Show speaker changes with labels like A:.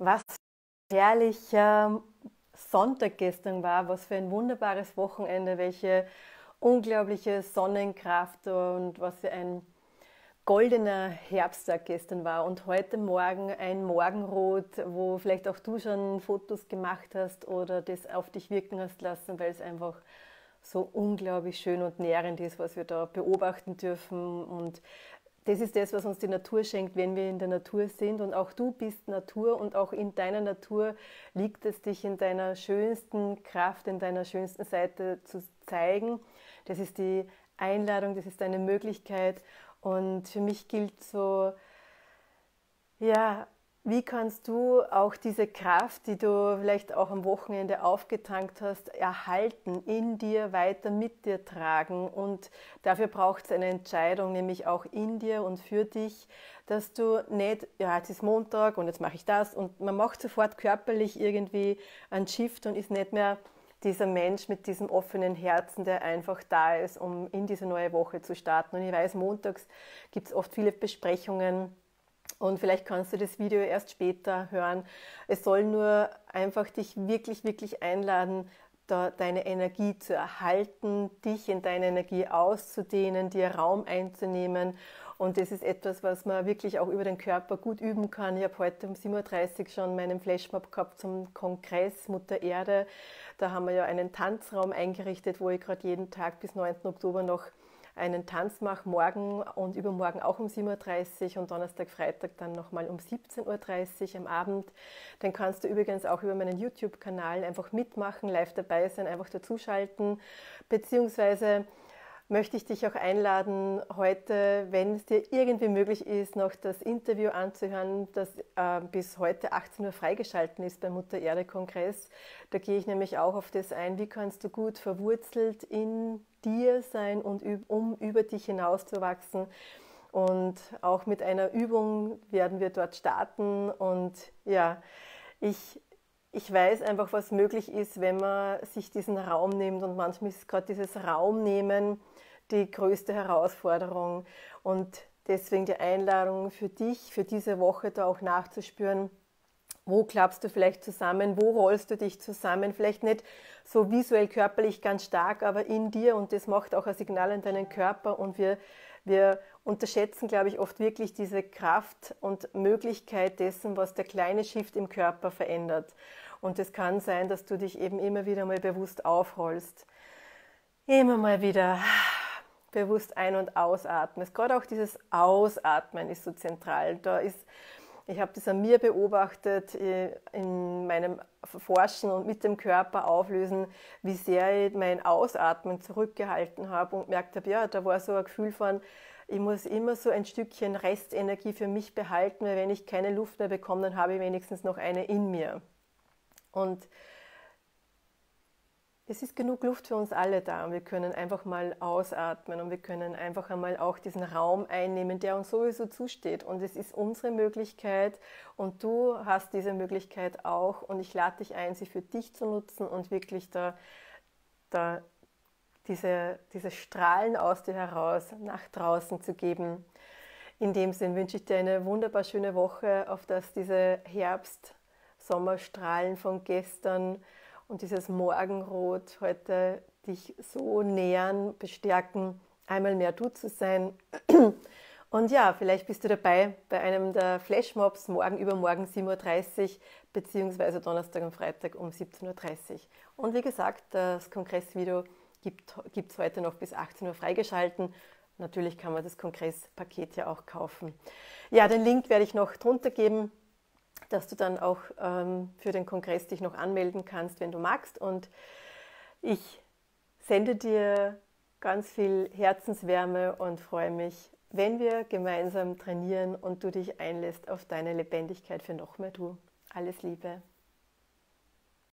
A: was herrlicher Sonntag gestern war, was für ein wunderbares Wochenende, welche unglaubliche Sonnenkraft und was für ein goldener Herbsttag gestern war und heute Morgen ein Morgenrot, wo vielleicht auch du schon Fotos gemacht hast oder das auf dich wirken hast lassen, weil es einfach so unglaublich schön und nährend ist, was wir da beobachten dürfen. Und das ist das, was uns die Natur schenkt, wenn wir in der Natur sind. Und auch du bist Natur und auch in deiner Natur liegt es, dich in deiner schönsten Kraft, in deiner schönsten Seite zu zeigen. Das ist die Einladung, das ist eine Möglichkeit. Und für mich gilt so, ja, wie kannst du auch diese Kraft, die du vielleicht auch am Wochenende aufgetankt hast, erhalten, in dir weiter mit dir tragen? Und dafür braucht es eine Entscheidung, nämlich auch in dir und für dich, dass du nicht, ja, jetzt ist Montag und jetzt mache ich das und man macht sofort körperlich irgendwie einen Shift und ist nicht mehr dieser Mensch mit diesem offenen Herzen, der einfach da ist, um in diese neue Woche zu starten. Und ich weiß, montags gibt es oft viele Besprechungen und vielleicht kannst du das Video erst später hören. Es soll nur einfach dich wirklich, wirklich einladen, da deine Energie zu erhalten, dich in deine Energie auszudehnen, dir Raum einzunehmen. Und das ist etwas, was man wirklich auch über den Körper gut üben kann. Ich habe heute um 7.30 Uhr schon meinen Flashmob gehabt zum Kongress Mutter Erde. Da haben wir ja einen Tanzraum eingerichtet, wo ich gerade jeden Tag bis 9. Oktober noch einen Tanz mache, morgen und übermorgen auch um 7.30 Uhr und Donnerstag, Freitag dann nochmal um 17.30 Uhr am Abend. Den kannst du übrigens auch über meinen YouTube-Kanal einfach mitmachen, live dabei sein, einfach dazuschalten, beziehungsweise möchte ich dich auch einladen, heute, wenn es dir irgendwie möglich ist, noch das Interview anzuhören, das äh, bis heute 18 Uhr freigeschalten ist beim Mutter Erde Kongress. Da gehe ich nämlich auch auf das ein, wie kannst du gut verwurzelt in dir sein und um über dich hinauszuwachsen. Und auch mit einer Übung werden wir dort starten. Und ja, ich, ich weiß einfach, was möglich ist, wenn man sich diesen Raum nimmt. Und manchmal ist gerade dieses Raumnehmen die größte Herausforderung. Und deswegen die Einladung für dich, für diese Woche da auch nachzuspüren, wo klappst du vielleicht zusammen? Wo rollst du dich zusammen? Vielleicht nicht so visuell körperlich ganz stark, aber in dir und das macht auch ein Signal in deinen Körper und wir, wir unterschätzen, glaube ich, oft wirklich diese Kraft und Möglichkeit dessen, was der kleine Shift im Körper verändert. Und es kann sein, dass du dich eben immer wieder mal bewusst aufrollst. Immer mal wieder bewusst ein- und ausatmen. Gerade auch dieses Ausatmen ist so zentral. Da ist ich habe das an mir beobachtet, äh, in meinem Forschen und mit dem Körper auflösen, wie sehr ich mein Ausatmen zurückgehalten habe und gemerkt habe, ja, da war so ein Gefühl von, ich muss immer so ein Stückchen Restenergie für mich behalten, weil wenn ich keine Luft mehr bekomme, dann habe ich wenigstens noch eine in mir. Und es ist genug Luft für uns alle da und wir können einfach mal ausatmen und wir können einfach einmal auch diesen Raum einnehmen, der uns sowieso zusteht. Und es ist unsere Möglichkeit und du hast diese Möglichkeit auch und ich lade dich ein, sie für dich zu nutzen und wirklich da, da diese, diese Strahlen aus dir heraus nach draußen zu geben. In dem Sinn wünsche ich dir eine wunderbar schöne Woche, auf dass diese Herbst-Sommerstrahlen von gestern und dieses Morgenrot heute dich so nähern, bestärken, einmal mehr du zu sein. Und ja, vielleicht bist du dabei bei einem der Flashmobs morgen, übermorgen 7.30 Uhr beziehungsweise Donnerstag und Freitag um 17.30 Uhr. Und wie gesagt, das Kongressvideo gibt es heute noch bis 18 Uhr freigeschalten. Natürlich kann man das Kongresspaket ja auch kaufen. Ja, den Link werde ich noch drunter geben dass du dann auch ähm, für den Kongress dich noch anmelden kannst, wenn du magst. Und ich sende dir ganz viel Herzenswärme und freue mich, wenn wir gemeinsam trainieren und du dich einlässt auf deine Lebendigkeit für noch mehr du. Alles Liebe.